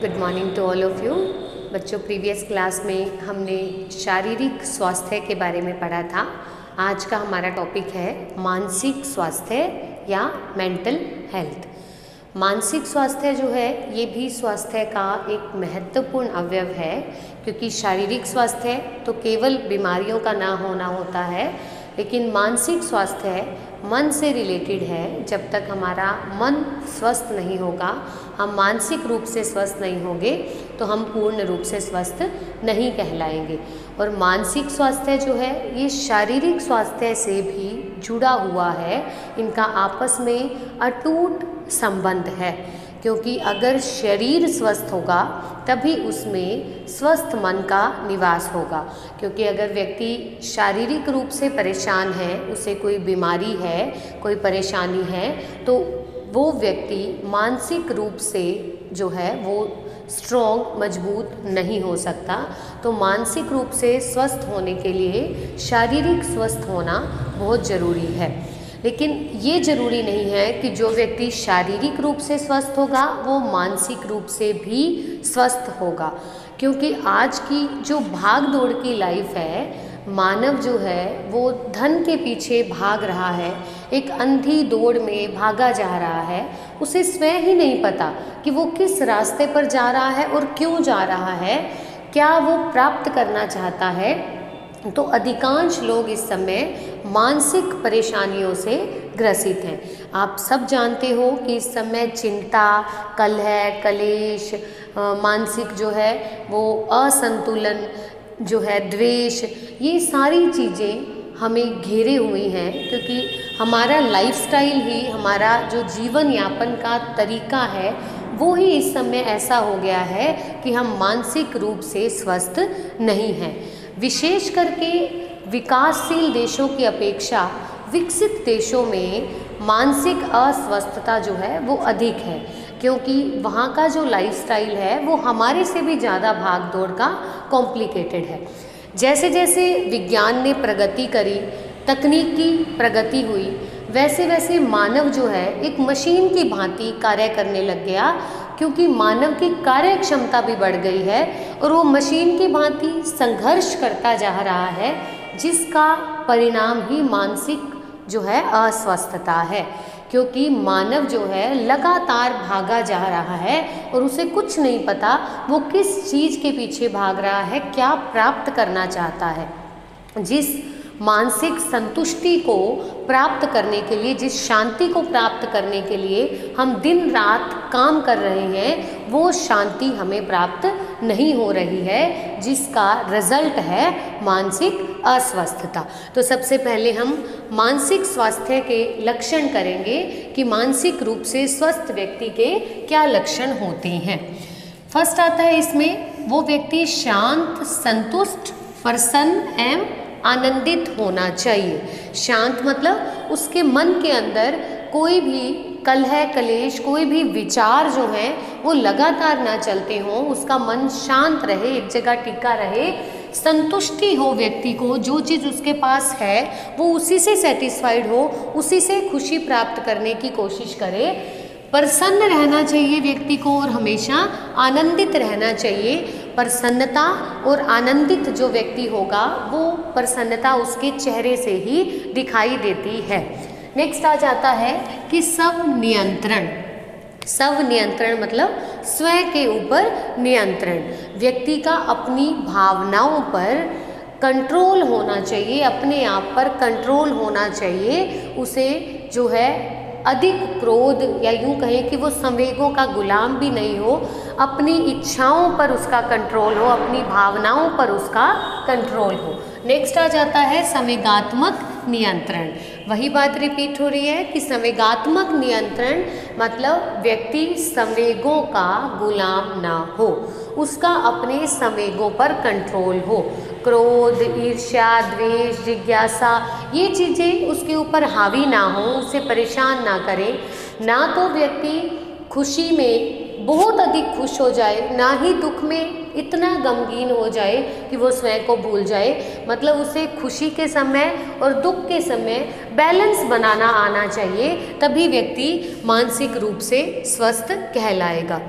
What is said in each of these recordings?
Good morning to all of you बच्चों previous class में हमने शारीरिक स्वास्थ्य के बारे में पढ़ा था। आज का हमारा टॉपिक है मानसिक स्वास्थ्य या मेंटल हेल्थ मानसिक स्वास्थ्य जो है, ये भी स्वास्थ्य का एक महत्वपूर्ण अवयव है, क्योंकि शारीरिक स्वास्थ्य तो केवल बीमारियों का ना होना होता है लेकिन मानसिक स्वास्थ्य है, मन से रिलेटेड है। जब तक हमारा मन स्वस्थ नहीं होगा, हम मानसिक रूप से स्वस्थ नहीं होंगे तो हम पूर्ण रूप से स्वस्थ नहीं कहलाएँगे। और मानसिक स्वास्थ्य जो है, ये शारीरिक स्वास्थ्य से भी जुड़ा हुआ है। इनका आपस में अटूट संबंध है। क्योंकि अगर शरीर स्वस्थ होगा, तभी उसमें स्वस्थ मन का निवास होगा। क्योंकि अगर व्यक्ति शारीरिक रूप से परेशान है, उसे कोई बीमारी है, कोई परेशानी है तो वो व्यक्ति मानसिक रूप से जो है, वो स्ट्रॉन्ग मज़बूत नहीं हो सकता। तो मानसिक रूप से स्वस्थ होने के लिए शारीरिक स्वस्थ होना बहुत ज़रूरी है। लेकिन ये ज़रूरी नहीं है कि जो व्यक्ति शारीरिक रूप से स्वस्थ होगा, वो मानसिक रूप से भी स्वस्थ होगा। क्योंकि आज की जो भाग दौड़ की लाइफ है, मानव जो है, वो धन के पीछे भाग रहा है, एक अंधी दौड़ में भागा जा रहा है। उसे स्वयं ही नहीं पता कि वो किस रास्ते पर जा रहा है और क्यों जा रहा है। क्या वो प्राप्त करना चाहता है? तो अधिकांश लोग इस समय मानसिक परेशानियों से ग्रसित हैं। आप सब जानते हो कि इस समय चिंता, कलह, कलेश मानसिक जो है, वो असंतुलन जो है, द्वेष, ये सारी चीज़ें हमें घेरे हुए हैं क्योंकि हमारा लाइफस्टाइल ही, हमारा जो जीवन यापन का तरीका है, वो ही इस समय ऐसा हो गया है कि हम मानसिक रूप से स्वस्थ नहीं हैं। विशेष करके विकासशील देशों की अपेक्षा विकसित देशों में मानसिक अस्वस्थता जो है वो अधिक है, क्योंकि वहाँ का जो लाइफस्टाइल है वो हमारे से भी ज़्यादा भाग दौड़ का कॉम्प्लिकेटेड है। जैसे जैसे विज्ञान ने प्रगति करी, तकनीकी प्रगति हुई वैसे वैसे मानव जो है एक मशीन की भांति कार्य करने लग गया क्योंकि मानव की कार्य क्षमता भी बढ़ गई है और वो मशीन की भांति संघर्ष करता जा रहा है, जिसका परिणाम ही मानसिक जो है अस्वस्थता है। क्योंकि मानव जो है लगातार भागा जा रहा है और उसे कुछ नहीं पता वो किस चीज़ के पीछे भाग रहा है, क्या प्राप्त करना चाहता है। जिस मानसिक संतुष्टि को प्राप्त करने के लिए, जिस शांति को प्राप्त करने के लिए हम दिन रात काम कर रहे हैं, वो शांति हमें प्राप्त नहीं हो रही है, जिसका रिज़ल्ट है मानसिक अस्वस्थता। तो सबसे पहले हम मानसिक स्वास्थ्य के लक्षण करेंगे कि मानसिक रूप से स्वस्थ व्यक्ति के क्या लक्षण होते हैं। फ़र्स्ट आता है इसमें, वो व्यक्ति शांत, संतुष्ट, प्रसन्न एवं आनंदित होना चाहिए। शांत मतलब उसके मन के अंदर कोई भी कलह, कलेश, कोई भी विचार जो है, वो लगातार ना चलते हों। उसका मन शांत रहे, एक जगह टिका रहे, संतुष्टि हो व्यक्ति को, जो चीज़ उसके पास है, वो उसी से सेटिस्फाइड हो, उसी से खुशी प्राप्त करने की कोशिश करे। प्रसन्न रहना चाहिए व्यक्ति को और हमेशा आनंदित रहना चाहिए। प्रसन्नता और आनंदित जो व्यक्ति होगा, वो प्रसन्नता उसके चेहरे से ही दिखाई देती है। नेक्स्ट आ जाता है कि सब नियंत्रण। सब नियंत्रण मतलब स्वयं के ऊपर नियंत्रण। व्यक्ति का अपनी भावनाओं पर कंट्रोल होना चाहिए, अपने आप पर कंट्रोल होना चाहिए, उसे जो है अधिक क्रोध या यूँ कहें कि वो संवेगों का गुलाम भी नहीं हो, अपनी इच्छाओं पर उसका कंट्रोल हो, अपनी भावनाओं पर उसका कंट्रोल हो। नेक्स्ट आ जाता है संवेगात्मक नियंत्रण। वही बात रिपीट हो रही है कि संवेगात्मक नियंत्रण मतलब व्यक्ति संवेगों का गुलाम ना हो, उसका अपने संवेगों पर कंट्रोल हो। क्रोध, ईर्ष्या, द्वेष, जिज्ञासा, ये चीज़ें उसके ऊपर हावी ना हो, उसे परेशान ना करें। ना तो व्यक्ति खुशी में बहुत अधिक खुश हो जाए, ना ही दुख में इतना गमगीन हो जाए कि वो स्वयं को भूल जाए। मतलब उसे खुशी के समय और दुख के समय बैलेंस बनाना आना चाहिए, तभी व्यक्ति मानसिक रूप से स्वस्थ कहलाएगा।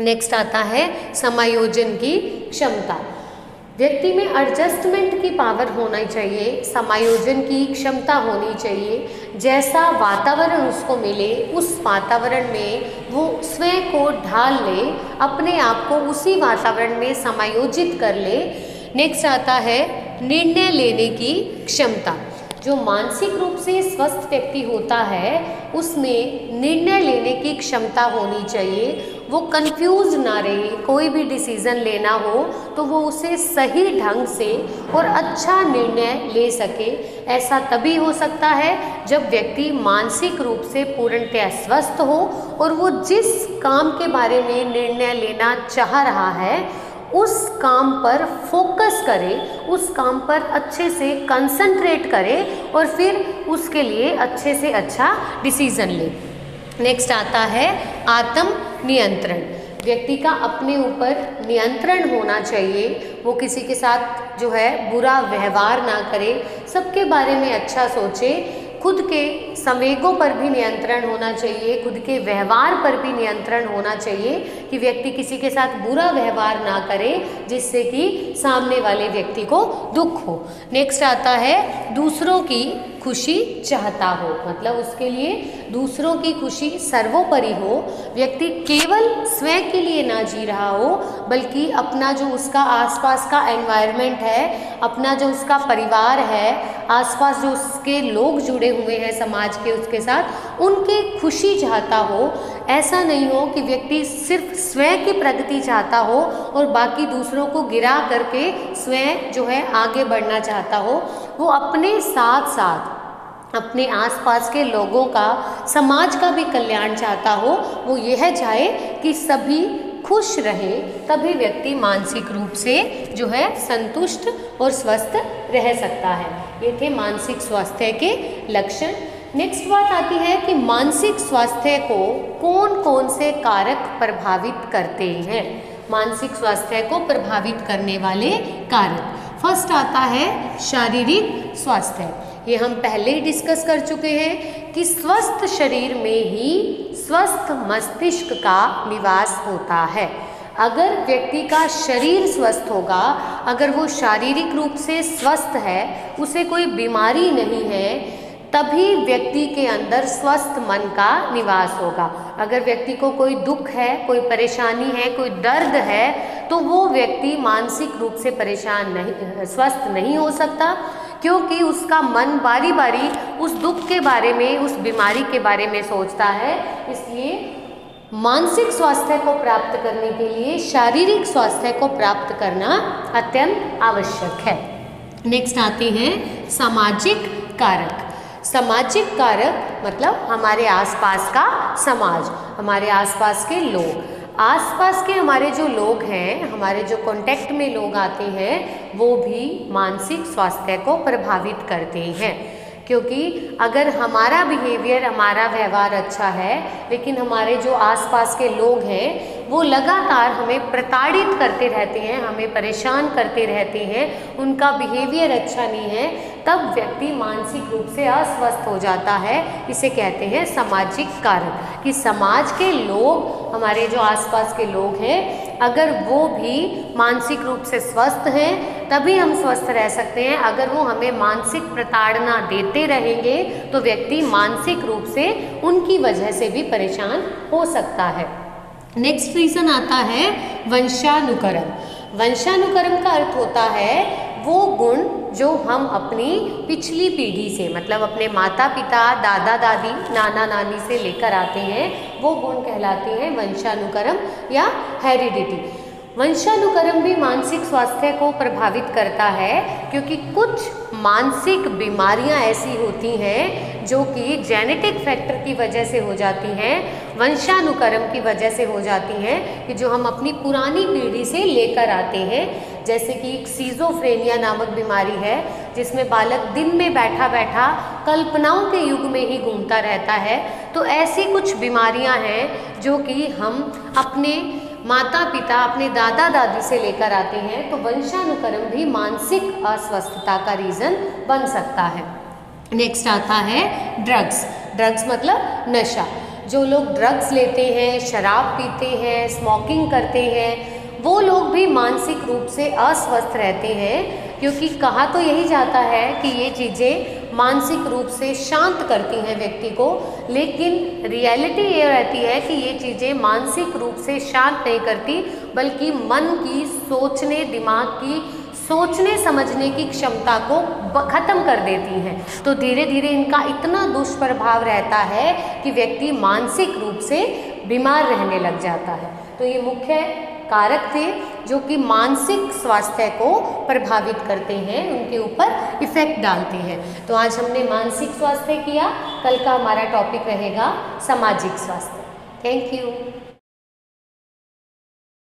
नेक्स्ट आता है समायोजन की क्षमता। व्यक्ति में एडजस्टमेंट की पावर होना चाहिए, समायोजन की क्षमता होनी चाहिए। जैसा वातावरण उसको मिले, उस वातावरण में वो स्वयं को ढाल ले, अपने आप को उसी वातावरण में समायोजित कर ले। नेक्स्ट आता है निर्णय लेने की क्षमता। जो मानसिक रूप से स्वस्थ व्यक्ति होता है, उसमें निर्णय लेने की क्षमता होनी चाहिए। वो कंफ्यूज ना रहे, कोई भी डिसीज़न लेना हो तो वो उसे सही ढंग से और अच्छा निर्णय ले सके। ऐसा तभी हो सकता है जब व्यक्ति मानसिक रूप से पूर्णतः स्वस्थ हो और वो जिस काम के बारे में निर्णय लेना चाह रहा है, उस काम पर फोकस करे, उस काम पर अच्छे से कंसंट्रेट करे और फिर उसके लिए अच्छे से अच्छा डिसीज़न ले। नेक्स्ट आता है आत्म नियंत्रण। व्यक्ति का अपने ऊपर नियंत्रण होना चाहिए। वो किसी के साथ जो है बुरा व्यवहार ना करे, सबके बारे में अच्छा सोचे। खुद के संवेगों पर भी नियंत्रण होना चाहिए। खुद के व्यवहार पर भी नियंत्रण होना चाहिए कि व्यक्ति किसी के साथ बुरा व्यवहार ना करे, जिससे कि सामने वाले व्यक्ति को दुख हो। नेक्स्ट आता है दूसरों की खुशी चाहता हो मतलब उसके लिए दूसरों की खुशी सर्वोपरि हो, व्यक्ति केवल स्वयं के लिए ना जी रहा हो, बल्कि अपना जो उसका आसपास का एनवायरनमेंट है, अपना जो उसका परिवार है, आसपास जो उसके लोग जुड़े हुए हैं समाज के उसके साथ, उनकी खुशी चाहता हो ऐसा नहीं हो कि व्यक्ति सिर्फ़ स्वयं की प्रगति चाहता हो और बाकी दूसरों को गिरा करके स्वयं जो है आगे बढ़ना चाहता हो। वो अपने साथ साथ अपने आसपास के लोगों का, समाज का भी कल्याण चाहता हो। वो यह चाहे कि सभी खुश रहे, तभी व्यक्ति मानसिक रूप से जो है संतुष्ट और स्वस्थ रह सकता है। ये थे मानसिक स्वास्थ्य के लक्षण। नेक्स्ट बात आती है कि मानसिक स्वास्थ्य को कौन कौन से कारक प्रभावित करते हैं? मानसिक स्वास्थ्य को प्रभावित करने वाले कारक। फ़र्स्ट आता है शारीरिक स्वास्थ्य। ये हम पहले ही डिस्कस कर चुके हैं कि स्वस्थ शरीर में ही स्वस्थ मस्तिष्क का निवास होता है। अगर व्यक्ति का शरीर स्वस्थ होगा, अगर वो शारीरिक रूप से स्वस्थ है, उसे कोई बीमारी नहीं है तभी व्यक्ति के अंदर स्वस्थ मन का निवास होगा। अगर व्यक्ति को कोई दुख है, कोई परेशानी है, कोई दर्द है तो वो व्यक्ति मानसिक रूप से परेशान नहीं, स्वस्थ नहीं हो सकता, क्योंकि उसका मन बारी बारी उस दुख के बारे में, उस बीमारी के बारे में सोचता है। इसलिए मानसिक स्वास्थ्य को प्राप्त करने के लिए शारीरिक स्वास्थ्य को प्राप्त करना अत्यंत आवश्यक है। नेक्स्ट आते हैं सामाजिक कारक। सामाजिक कारक मतलब हमारे आसपास का समाज, हमारे आसपास के लोग। आसपास के हमारे जो लोग हैं, हमारे जो कांटेक्ट में लोग आते हैं, वो भी मानसिक स्वास्थ्य को प्रभावित करते हैं। क्योंकि अगर हमारा बिहेवियर हमारा व्यवहार अच्छा है, लेकिन हमारे जो आसपास के लोग हैं वो लगातार हमें प्रताड़ित करते रहते हैं, हमें परेशान करते रहते हैं, उनका बिहेवियर अच्छा नहीं है, तब व्यक्ति मानसिक रूप से अस्वस्थ हो जाता है। इसे कहते हैं सामाजिक कारक कि समाज के लोग, हमारे जो आसपास के लोग हैं, अगर वो भी मानसिक रूप से स्वस्थ हैं, तभी हम स्वस्थ रह सकते हैं। अगर वो हमें मानसिक प्रताड़ना देते रहेंगे तो व्यक्ति मानसिक रूप से उनकी वजह से भी परेशान हो सकता है। नेक्स्ट रीज़न आता है वंशानुकरण। वंशानुकरण का अर्थ होता है वो गुण जो हम अपनी पिछली पीढ़ी से मतलब अपने माता पिता दादा दादी नाना नानी से लेकर आते हैं, वो गुण कहलाते हैं वंशानुक्रम या हेरिडिटी वंशानुक्रम भी मानसिक स्वास्थ्य को प्रभावित करता है, क्योंकि कुछ मानसिक बीमारियाँ ऐसी होती हैं जो कि जेनेटिक फैक्टर की वजह से हो जाती हैं, वंशानुक्रम की वजह से हो जाती हैं, कि जो हम अपनी पुरानी पीढ़ी से लेकर आते हैं। जैसे कि एक सीजोफ्रेनिया नामक बीमारी है, जिसमें बालक दिन में बैठा बैठा कल्पनाओं के युग में ही घूमता रहता है। तो ऐसी कुछ बीमारियाँ हैं, जो कि हम अपने माता पिता अपने दादा दादी से लेकर आते हैं तो वंशानुक्रम भी मानसिक अस्वस्थता का रीज़न बन सकता है। नेक्स्ट आता है ड्रग्स ड्रग्स मतलब नशा. जो लोग ड्रग्स लेते हैं, शराब पीते हैं स्मोकिंग करते हैं, वो लोग भी मानसिक रूप से अस्वस्थ रहते हैं, क्योंकि कहा तो यही जाता है कि ये चीज़ें मानसिक रूप से शांत करती हैं व्यक्ति को, लेकिन रियलिटी ये रहती है कि ये चीज़ें मानसिक रूप से शांत नहीं करती, बल्कि मन की, सोचने, दिमाग की सोचने, समझने की क्षमता को ख़त्म कर देती हैं। तो धीरे धीरे इनका इतना दुष्प्रभाव रहता है कि व्यक्ति मानसिक रूप से बीमार रहने लग जाता है। तो ये मुख्य कारक थे जो कि मानसिक स्वास्थ्य को प्रभावित करते हैं, उनके ऊपर इफ़ेक्ट डालते हैं। तो आज हमने मानसिक स्वास्थ्य किया, कल का हमारा टॉपिक रहेगा सामाजिक स्वास्थ्य। Thank you.